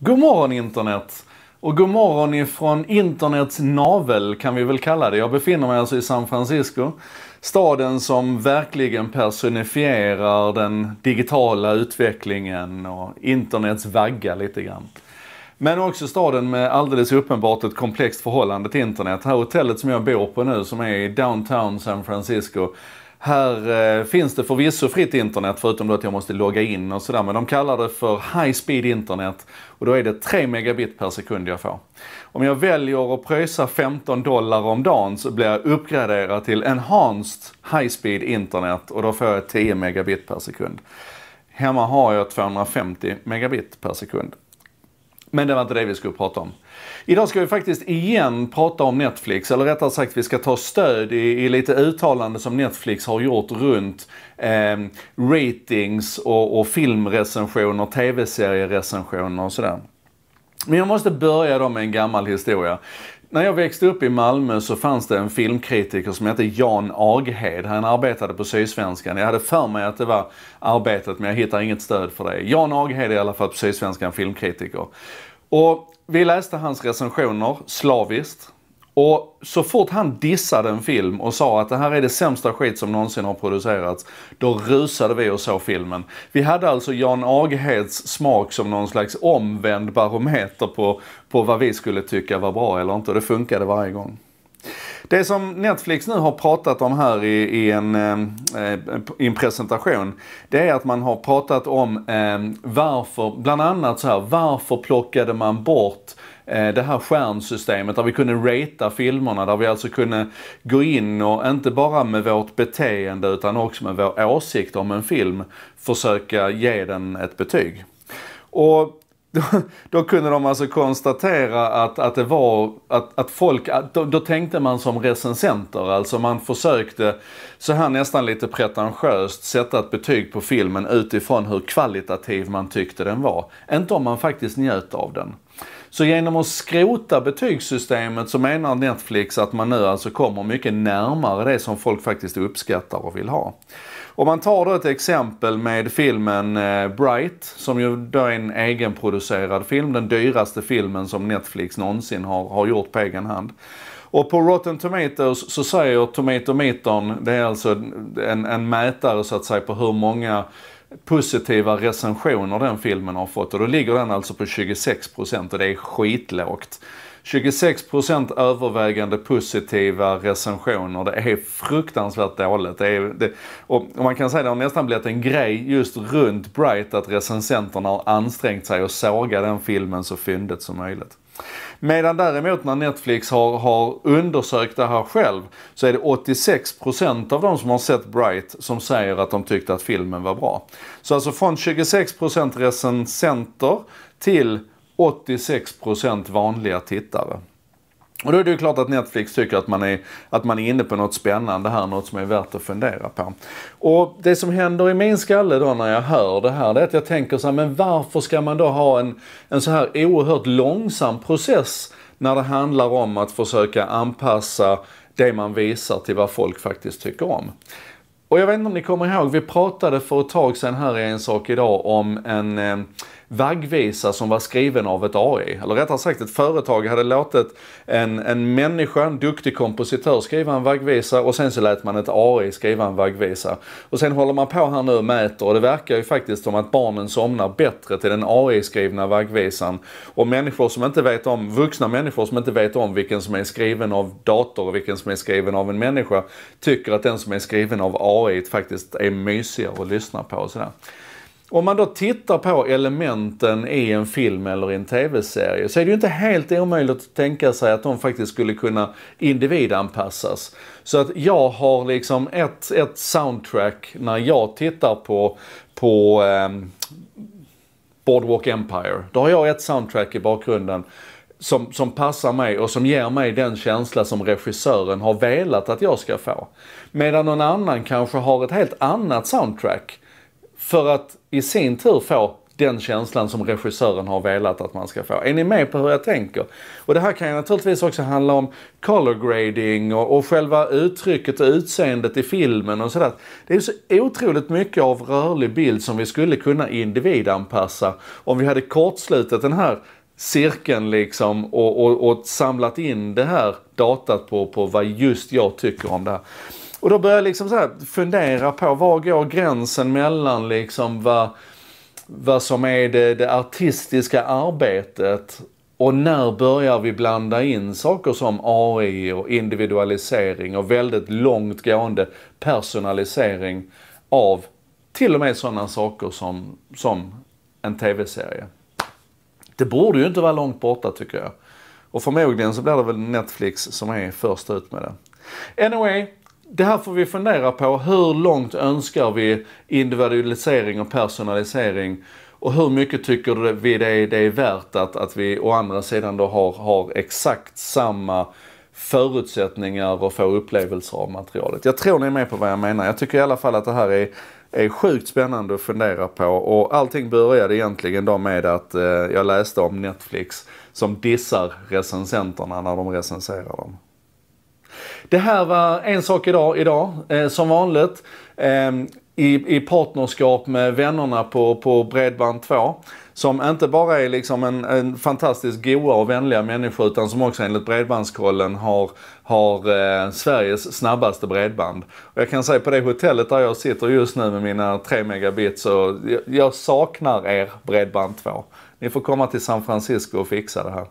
God morgon internet! Och god morgon ifrån internets navel kan vi väl kalla det. Jag befinner mig alltså i San Francisco. Staden som verkligen personifierar den digitala utvecklingen och internets vagga lite grann. Men också staden med alldeles uppenbart ett komplext förhållande till internet. Det här hotellet som jag bor på nu som är i downtown San Francisco här eh, finns det förvisso fritt internet förutom då att jag måste logga in och sådär. Men de kallar det för high speed internet och då är det 3 megabit per sekund jag får. Om jag väljer att pröjsa 15 dollar om dagen så blir jag uppgraderad till enhanced high speed internet och då får jag 10 megabit per sekund. Hemma har jag 250 megabit per sekund. Men det var inte det vi skulle prata om. Idag ska vi faktiskt igen prata om Netflix, eller rättare sagt vi ska ta stöd i, i lite uttalanden som Netflix har gjort runt eh, ratings och, och filmrecensioner, tv-serierecensioner och sådär. Men jag måste börja då med en gammal historia. När jag växte upp i Malmö så fanns det en filmkritiker som hette Jan Aghed. Han arbetade på Sydsvenskan. Jag hade för mig att det var Arbetet men jag hittar inget stöd för det. Jan Aghed är i alla fall på Sydsvenskan filmkritiker. Och vi läste hans recensioner slaviskt. Och så fort han dissade en film och sa att det här är det sämsta skit som någonsin har producerats, då rusade vi och såg filmen. Vi hade alltså Jan Agheds smak som någon slags omvänd barometer på, på vad vi skulle tycka var bra eller inte och det funkade varje gång. Det som Netflix nu har pratat om här i, i en, eh, i en presentation, det är att man har pratat om eh, varför, bland annat så här, varför plockade man bort Eh, det här stjärnsystemet där vi kunde ratea filmerna, där vi alltså kunde gå in och inte bara med vårt beteende utan också med vår åsikt om en film försöka ge den ett betyg. Och då, då, kunde de alltså konstatera att, att det var, att, att folk, då, då, tänkte man som recensenter, alltså man försökte så här nästan lite pretentiöst sätta ett betyg på filmen utifrån hur kvalitativ man tyckte den var. Inte om man faktiskt njöt av den. Så genom att skrota betygssystemet så menar Netflix att man nu alltså kommer mycket närmare det som folk faktiskt uppskattar och vill ha. Om man tar då ett exempel med filmen eh, Bright, som ju då är en egenproducerad film, den dyraste filmen som Netflix någonsin har, har gjort på egen hand. Och på Rotten Tomatoes så säger Tomatometern, det är alltså en, en mätare så att säga på hur många positiva recensioner den filmen har fått och då ligger den alltså på 26% och det är skitlågt. 26% övervägande positiva recensioner. Det är fruktansvärt dåligt. Det är, det, och man kan säga att det har nästan blivit en grej just runt Bright att recensenterna har ansträngt sig och såga den filmen så fyndigt som möjligt. Medan däremot när Netflix har, har undersökt det här själv så är det 86% av de som har sett Bright som säger att de tyckte att filmen var bra. Så alltså från 26% recensenter till 86% vanliga tittare. Och då är det ju klart att Netflix tycker att man, är, att man är inne på något spännande här, något som är värt att fundera på. Och det som händer i min skalle då när jag hör det här, det är att jag tänker så här, men varför ska man då ha en, en så här oerhört långsam process när det handlar om att försöka anpassa det man visar till vad folk faktiskt tycker om. Och jag vet inte om ni kommer ihåg, vi pratade för ett tag sedan här i En sak idag om en eh, vaggvisa som var skriven av ett AI. Eller rättare sagt ett företag hade låtit en, en människa, en duktig kompositör skriva en vaggvisa och sen så lät man ett AI skriva en vaggvisa. Och sen håller man på här nu och mäter och det verkar ju faktiskt som att barnen somnar bättre till den AI-skrivna vaggvisan. Och människor som inte vet om, vuxna människor som inte vet om vilken som är skriven av dator och vilken som är skriven av en människa tycker att den som är skriven av AI faktiskt är mysigare att lyssna på och sådär. Om man då tittar på elementen i en film eller i en tv-serie så är det ju inte helt omöjligt att tänka sig att de faktiskt skulle kunna individanpassas. Så att jag har liksom ett, ett soundtrack när jag tittar på, på eh, Boardwalk Empire. Då har jag ett soundtrack i bakgrunden som, som passar mig och som ger mig den känsla som regissören har velat att jag ska få. Medan någon annan kanske har ett helt annat soundtrack för att i sin tur få den känslan som regissören har velat att man ska få. Är ni med på hur jag tänker? Och det här kan ju naturligtvis också handla om color grading och, och själva uttrycket och utseendet i filmen och sådär. Det är så otroligt mycket av rörlig bild som vi skulle kunna individanpassa om vi hade kortslutit den här cirkeln liksom och, och, och samlat in det här datat på, på vad just jag tycker om det här. Och då börjar jag liksom så här fundera på var går gränsen mellan liksom vad, vad som är det, det artistiska arbetet och när börjar vi blanda in saker som AI och individualisering och väldigt långtgående personalisering av till och med sådana saker som, som en tv-serie. Det borde ju inte vara långt borta tycker jag. Och förmodligen så blir det väl Netflix som är först ut med det. Anyway, det här får vi fundera på. Hur långt önskar vi individualisering och personalisering? Och hur mycket tycker vi det är, det är värt att, att vi å andra sidan då har, har exakt samma förutsättningar och få upplevelser av materialet. Jag tror ni är med på vad jag menar. Jag tycker i alla fall att det här är, är sjukt spännande att fundera på och allting började egentligen då med att eh, jag läste om Netflix som dissar recensenterna när de recenserar dem. Det här var en sak idag, idag eh, som vanligt. Eh, i, i partnerskap med vännerna på, på Bredband2. Som inte bara är liksom en, en fantastiskt goa och vänliga människor utan som också enligt Bredbandskollen har, har eh, Sveriges snabbaste bredband. Och jag kan säga på det hotellet där jag sitter just nu med mina 3 megabit så jag, jag saknar er Bredband2. Ni får komma till San Francisco och fixa det här.